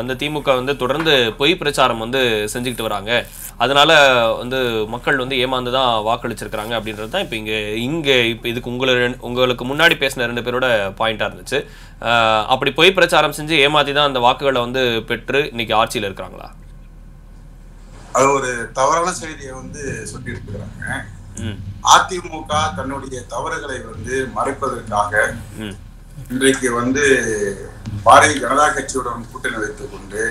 வந்து திமுக வந்து தொடர்ந்து பொய் பிரச்சாரம் வந்து செஞ்சுக்கிட்டு வராங்க. அதனால வந்து மக்கள் வந்து ஏமாந்து தான் வாக்களிச்சிருக்கிறாங்க அப்படின்றது தான் இப்போ இங்கே இங்கே இப்போ இதுக்கு உங்களை உங்களுக்கு முன்னாடி பேசின ரெண்டு பேரோட பாயிண்டாக இருந்துச்சு. அப்படி பொய் பிரச்சாரம் செஞ்சு ஏமாத்தி தான் அந்த வாக்குகளை வந்து பெற்று இன்னைக்கு ஆட்சியில் இருக்கிறாங்களா? அது ஒரு தவறான செய்தியை வந்து சொல்லிட்டு இருக்கிறாங்க அதிமுக தன்னுடைய தவறுகளை வந்து மறைப்பதற்காக இன்றைக்கு வந்து பாரதிய ஜனதா கட்சியுடன் கூட்டணி வைத்துக் கொண்டு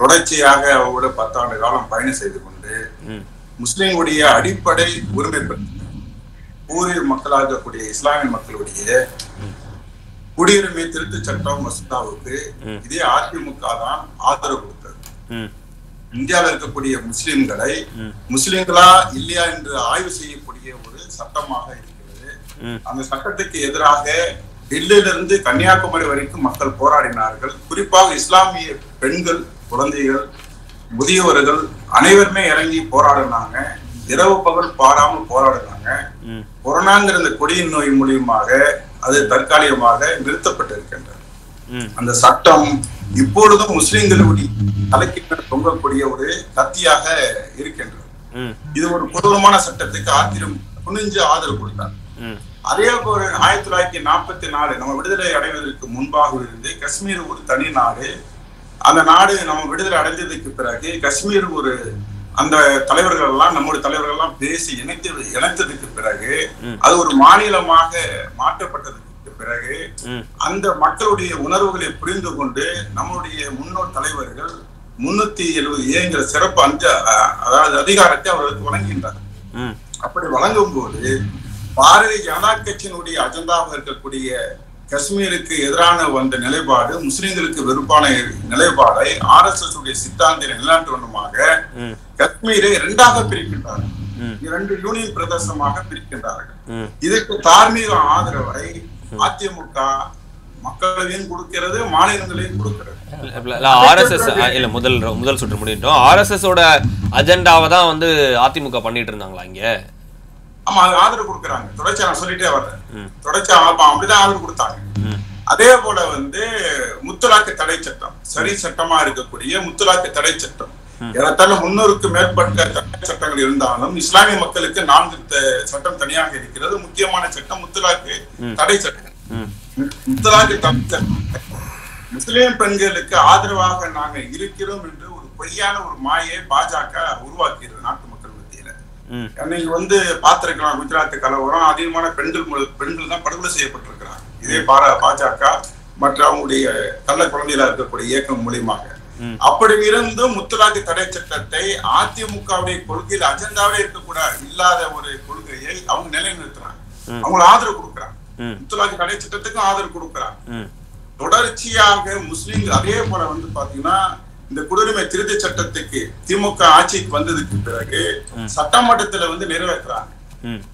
தொடர்ச்சியாக அவரோட பத்தாண்டு காலம் பயணம் செய்து கொண்டு முஸ்லிம்களுடைய அடிப்படை உரிமை ஊரில் மக்களாக இருக்கக்கூடிய இஸ்லாமிய மக்களுடைய குடியுரிமை திருத்த சட்டம் மசோதாவுக்கு. இதே அதிமுக தான் ஆதரவு கொடுத்தது. இந்தியாவில் இருக்கக்கூடிய முஸ்லிம்களை. முஸ்லிம்களா இல்லையா என்று ஆய்வு செய்யக்கூடிய ஒரு சட்டமாக இருக்கிறது. அந்த சட்டத்துக்கு எதிராக டெல்லியிலிருந்து கன்னியாகுமரி வரைக்கும் மக்கள் போராடினார்கள். குறிப்பாக இஸ்லாமிய பெண்கள் குழந்தைகள் முதியவர்கள் அனைவருமே இறங்கி போராடினாங்க. இரவு பகல் பாராமல் போராடினாங்க. கொரோனாங்கிற இந்த கொடியின் நோய் மூலியமாக அது தற்காலிகமாக நிறுத்தப்பட்டிருக்கின்றது. அந்த சட்டம் இப்பொழுதும் முஸ்லிம்களுடைய தலைக்கு தொங்கக்கூடிய ஒரு கத்தியாக இருக்கின்றது. இது ஒரு கொடூரமான சட்டத்துக்கு ஆத்திரம் துணிஞ்சு ஆதரவு கொடுத்தார் அதே போல ஆயிரத்தி தொள்ளாயிரத்தி நாற்பத்தி நாலு நம்ம விடுதலை அடைவதற்கு முன்பாக இருந்து காஷ்மீர் ஒரு தனி நாடு. அந்த நாடு நம்ம விடுதலை அடைஞ்சதுக்கு பிறகு காஷ்மீர் ஒரு அந்த தலைவர்கள் எல்லாம் நம்முடைய தலைவர்கள் எல்லாம் பேசி இணைத்து இணைத்ததுக்கு பிறகு. அது ஒரு மாநிலமாக மாற்றப்பட்டதுக்கு பிறகு அந்த மக்களுடைய உணர்வுகளை புரிந்து கொண்டு நம்முடைய முன்னோர் தலைவர்கள் முன்னூத்தி எழுபது ஏங்கிற சிறப்பு அஹ், அதாவது அதிகாரத்தை அவர்களுக்கு வழங்குகின்றார் அப்படி வழங்கும் போது பாரதிய ஜனதா கட்சியினுடைய அஜெண்டாவாக இருக்கக்கூடிய காஷ்மீருக்கு எதிரான வந்த நிலைப்பாடு முஸ்லிம்களுக்கு வெறுப்பான நிலைப்பாடை ஆர் எஸ் எஸ் உடைய சித்தாந்த நிலைநாட்டுவனமாக ம். காஷ்மீரை இரண்டாக பிரிக்கின்றார்கள். இரண்டு யூனியன் பிரதேசமாக பிரிக்கின்றார்கள். இதற்கு தார்மீக ஆதரவை அதிமுக மக்களவையும் கொடுக்கிறது மாநிலங்களையும் கொடுக்கிறது. ஆர்எஸ்எஸ் இல்ல முதல் முதல் சுற்று முடிட்டோம் ஆர்எஸ்எஸ் ஓட அஜெண்டாவை தான் வந்து அதிமுக பண்ணிட்டு இருந்தாங்களா இங்க? ஆமா அது ஆதரவு கொடுக்கறாங்க. தொடர்ச்சியா நான் சொல்லிட்டே வர்றேன். தொடர்ச்சியா அப்ப அப்படிதான் ஆதரவு கொடுத்தாங்க. அதே போல வந்து முத்தலாக்கு தடை சட்டம் சரி சட்டமா இருக்கக்கூடிய முத்தலாக்கு தடை சட்டம். ஏறத்தாழ முன்னூறுக்கு மேற்பட்ட தடை சட்டங்கள் இருந்தாலும் இஸ்லாமிய மக்களுக்கு நான்கு சட்டம் தனியாக இருக்கிறது. முக்கியமான சட்டம் முத்தலாக்கு தடை சட்டம். முத்தலாக்கு தடை சட்டம். முஸ்லிம் பெண்களுக்கு ஆதரவாக நாங்க இருக்கிறோம் என்று ஒரு பொய்யான ஒரு மாயை பாஜக உருவாக்கியது. நீங்க வந்து பார்த்திருக்கலாம் குஜராத் கலவரம் அதிகமான பெண்கள் பெண்கள் தான் படுகொலை செய்யப்பட்டிருக்கிறாங்க. இதே பார பாஜக மற்ற அவங்களுடைய கள்ள குழந்தைகளா இருக்கக்கூடிய இயக்கம் மூலியமாக. அப்படி இருந்தும் முத்தலாக்கு தடை சட்டத்தை அதிமுகவுடைய கொள்கையில் அஜெண்டாவே இருக்கக்கூடாது இல்லாத ஒரு கொள்கையை அவங்க நிலைநிறுத்துறாங்க. ம். அவங்க ஆதரவு கொடுக்குறாங்க. முத்தலாக்கு தடை சட்டத்துக்கும் ஆதரவு கொடுக்குறாங்க. தொடர்ச்சியாக முஸ்லிம்கள் அதே போல வந்து பாத்தீங்கன்னா இந்த குடியுரிமை திருத்த சட்டத்துக்கு திமுக ஆட்சிக்கு வந்ததுக்கு பிறகு சட்டமன்றத்துல வந்து நிறைவேற்றுறாங்க.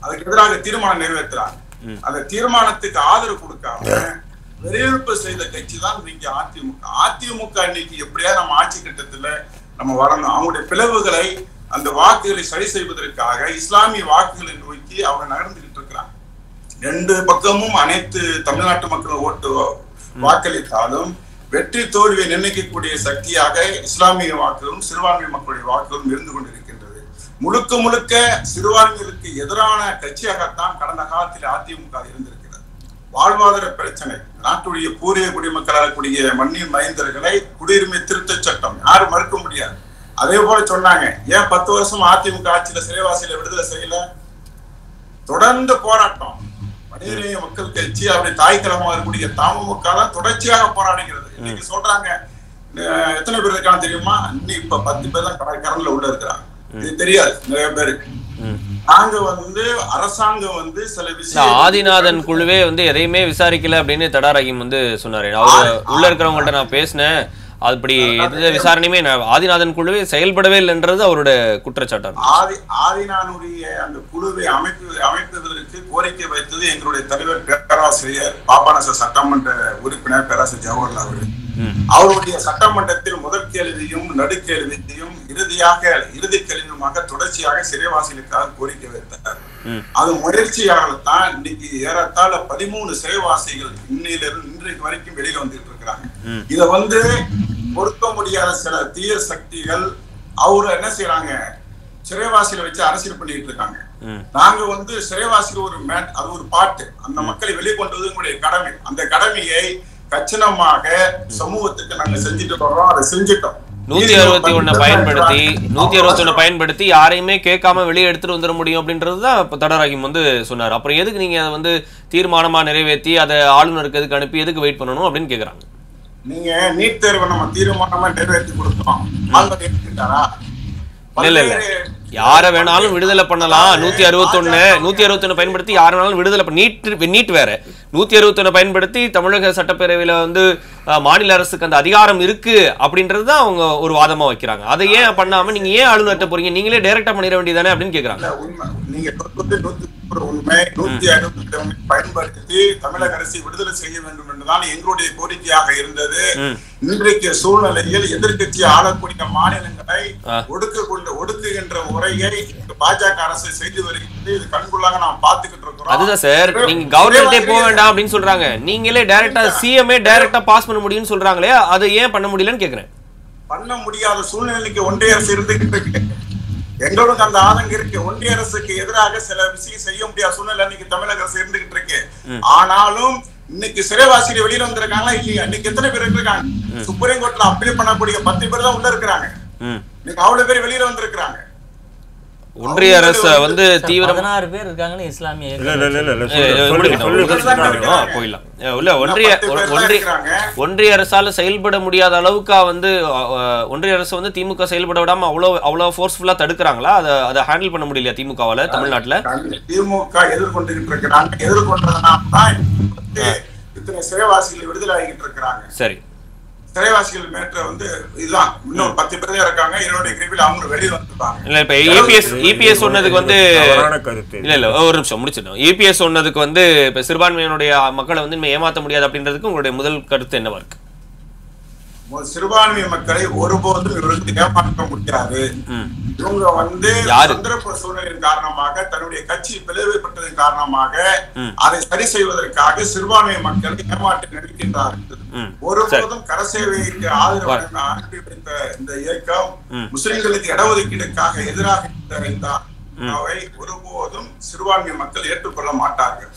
அதுக்கு எதிராக தீர்மானம் நிறைவேற்றுறாங்க. அந்த தீர்மானத்துக்கு ஆதரவு கொடுக்காம வெளியிழப்பு செய்த கட்சி தான் இன்னைக்கு அதிமுக. அதிமுக இன்னைக்கு எப்படியா நம்ம ஆட்சி கட்டத்துல நம்ம வரணும்? அவங்களுடைய பிளவுகளை அந்த வாக்குகளை சரி செய்வதற்காக இஸ்லாமிய வாக்குகளை நோக்கி அவங்க நகர்ந்துகிட்டு இருக்கிறாங்க. ரெண்டு பக்கமும் அனைத்து தமிழ்நாட்டு மக்கள் ஓட்டு வாக்களித்தாலும் வெற்றி தோல்வியை நிர்ணயிக்கக்கூடிய சக்தியாக இஸ்லாமிய வாக்குகளும் சிறுபான்மை மக்களுடைய வாக்குகளும் இருந்து கொண்டிருக்கின்றது. முழுக்க முழுக்க சிறுபான்மைகளுக்கு எதிரான கட்சியாகத்தான் கடந்த காலத்தில் அதிமுக இருந்திருக்கிறது. வாழ்வாதார பிரச்சனை நாட்டுடைய பூரிய குடிமக்களாக கூடிய மண்ணின் மைந்தர்களை குடியுரிமை திருத்த சட்டம் யாரும் மறுக்க முடியாது. அதே போல சொன்னாங்க ஏன் பத்து வருஷம் அதிமுக ஆட்சியில சிறைவாசியில விடுதலை செய்யல? தொடர்ந்து போராட்டம். மனிதநேய மக்கள் கட்சி அப்படி தாய்க்கிழமா இருக்கக்கூடிய தமுக தான் தொடர்ச்சியாக போராடுகிறது. இன்னைக்கு சொல்றாங்க. எத்தனை பேர் இருக்காங்க தெரியுமா? இன்னும் இப்ப பத்து பேர் தான் கர- கரண்ல உள்ள இருக்கிறாங்க. இது தெரியாது நிறைய பேருக்கு நாங்க வந்து அரசாங்கம் வந்து சில விஷயம் ஆதிநாதன் குழுவே வந்து எதையுமே விசாரிக்கல அப்படின்னு தடா ரஹீம் வந்து சொன்னாரு. அவர் உள்ள இருக்கிறவங்கள்ட்ட நான் பேசினேன். அப்படி எந்த விசாரணையுமே ஆதிநாதன் குழுவே செயல்படவே இல்லைன்றது அவரோட குற்றச்சாட்டா. ஆதி ஆதினானுடைய அந்த குழுவை அமைப்பு அமைப்பதற்கு கோரிக்கை வைத்தது எங்களுடைய தலைவர் பேராசிரியர் பாபானச சட்டமன்ற உறுப்பினர் பேராசிரியர் ஜவஹர்லால் அவர்கள். அவருடைய சட்டமன்றத்தில் முதல் கேள்வியும் நடுக்கேள்வியையும் இறுதியாக இறுதி கேள்வியுமாக தொடர்ச்சியாக சிறைவாசிகளுக்காக கோரிக்கை வைத்தார். அது முயற்சியாகத்தான் இன்னைக்கு ஏறத்தாழ பதிமூணு சிறைவாசிகள் இன்னையிலிருந்து இன்றைக்கு வரைக்கும் வெளியில வந்துட்டு இருக்கிறாங்க. இத வந்து பொருத்த முடியாத சில தீய சக்திகள் அவரை என்ன செய்யறாங்க சிறைவாசியில வச்சு அரசியல் பண்ணிட்டு இருக்காங்க. நாங்க வந்து சிறைவாசிக்கு ஒரு மேட் அது ஒரு பாட்டு. அந்த மக்களை வெளிக்கொண்டு எங்களுடைய கடமை. அந்த கடமையை கச்சினமாக சமூகத்துக்கு நாங்க செஞ்சுட்டு வர்றோம். அதை செஞ்சுட்டோம். நூத்தி அறுபத்தி ஒண்ணை பயன்படுத்தி நூத்தி அறுபத்தி ஒண்ணை பயன்படுத்தி யாரையுமே கேட்காம வெளியே எடுத்துட்டு வந்துட முடியும் அப்படின்றது தான் இப்போ தடராகிம் வந்து சொன்னார். அப்புறம் எதுக்கு நீங்க அதை வந்து தீர்மானமா நிறைவேற்றி அதை ஆளுநருக்கு எதுக்கு அனுப்பி எதுக்கு வெயிட் பண்ணணும் அப்படின்னு கேக்குறாங்க. நீங்க நீட் தேர்வை நம்ம தீர்மானமா நிறைவேற்றி கொடுத்தோம். ஆளுநர் இல்ல இல்ல யார வேணாலும் விடுதலை பண்ணலாம். நூத்தி அறுபத்தொன்னு நூத்தி அறுபத்தொன்னு பயன்படுத்தி யார வேணாலும் விடுதலை நீட் நீட் வேற. நூத்தி அறுபத்தொன்னு பயன்படுத்தி தமிழக சட்டப்பேரவையில வந்து மாநில அரசுக்கு அந்த அதிகாரம் இருக்கு அப்படின்றது தான் அவங்க ஒரு வாதமா வைக்கிறாங்க. அதை ஏன் பண்ணாம நீங்க ஏன் ஆளுநர்கிட்ட போறீங்க? நீங்களே டைரக்டா பண்ணிட வேண்டியதானே அப்படின்னு கேக்குறாங்க. உண்மை. நூத்தி அறுபத்தி பயன்படுத்தி தமிழக அரசை விடுதலை செய்ய வேண்டும் என்றுதான் எங்களுடைய கோரிக்கையாக இருந்தது. இன்றைக்கு சூழ்நிலையில் எதிர்க்கட்சி ஆளக்கூடிய மாநிலங்களை. ஒடுக்க கொண்டு ஒடுக்குகின்ற முறையை பாஜக அரசு செய்து வருகிறது. இது கண்கொள்ளாக நாம் பார்த்துக்கிட்டு இருக்கிறோம். அதுதான் சார். நீங்க கவர்மெண்ட்டே போக வேண்டாம் அப்படின்னு சொல்றாங்க. நீங்களே டைரக்டா சிஎம்ஏ டைரக்டா பாஸ் பண்ண முடியும்னு சொல்றாங்களே அதை ஏன் பண்ண முடியலன்னு கேக்குறேன். பண்ண முடியாத சூழ்நிலைக்கு ஒன்றிய அரசு இருந்துகிட்டு எங்களுக்கு அந்த ஆதங்கம் இருக்கு. ஒன்றிய அரசுக்கு எதிராக சில விஷயம் செய்ய முடியாத சூழ்நிலை இன்னைக்கு தமிழக அரசு இருந்துகிட்டு இருக்கு. ஆனாலும் இன்னைக்கு சிறைவாசிகள் வெளியில வந்திருக்காங்களா இல்லையா? இன்னைக்கு எத்தனை பேர் இருக்காங்க சுப்ரீம் கோர்ட்ல அப்பீல் பண்ணக்கூடிய பத்து பேர் தான் உள்ள இருக்கிறாங்க. இன்னைக்கு அவ்வளவு பேர் வெளியில வந்திருக்கிறாங்க. ஒன்றிய அரசு வந்து தீவிரம் பதினாறு பேர் இருக்காங்கன்னு இஸ்லாமிய. போயிடலாம். இல்ல ஒன்றிய ஒன்றிய. ஒன்றிய அரசால செயல்பட முடியாத அளவுக்கா வந்து ஒன்றிய அரசு வந்து திமுக செயல்பட விடாம அவ்வளவு அவ்வளவு ஃபோர்ஸ்ஃபுல்லா தடுக்கிறாங்களா? அதை அதை ஹேண்டில் பண்ண முடியலையா திமுகவால தமிழ்நாட்டுல? திமுக எதிர்கொண்டுகிட்டு இருக்கிறாங்க எதிர்கொண்டதுனால தான் இத்தனை சிறைவாசிகள் விடுதலை ஆகிட்டு இருக்கிறாங்க. சரி. சிறைவாசிகள் மேற்ற வந்து இதுதான். இன்னும் பத்து பேர் இருக்காங்க. என்னுடைய கிரிப்பில் அவங்க வெளியில வந்துருப்பாங்க. இல்ல இப்ப இபிஎஸ் இபிஎஸ் சொன்னதுக்கு வந்து இல்ல இல்ல ஒரு நிமிஷம் முடிச்சிட்டோம் இபிஎஸ் சொன்னதுக்கு வந்து இப்ப சிறுபான்மையினுடைய மக்களை வந்து இனிமே ஏமாத்த முடியாது அப்படின்றதுக்கு உங்களுடைய முதல் கருத்து என்னவா இருக்கு? சிறுபான்மை மக்களை ஒருபோதும் இவருக்கு ஏமாற்ற முடியாது. இவங்க வந்து? சந்தர்ப்ப சூழ்நிலையின் காரணமாக தன்னுடைய கட்சி பிளவுபட்டதன் காரணமாக. அதை சரி செய்வதற்காக சிறுபான்மை மக்களை ஏமாற்றி நினைக்கின்றார்கள். ஒருபோதும் கரசேவைக்கு ஆதரவு அனுப்பி வைத்த இந்த இயக்கம். முஸ்லிம்களுக்கு இடஒதுக்கீடுக்காக எதிராக இந்த அவை ஒருபோதும் சிறுபான்மை மக்கள் ஏற்றுக்கொள்ள மாட்டார்கள்.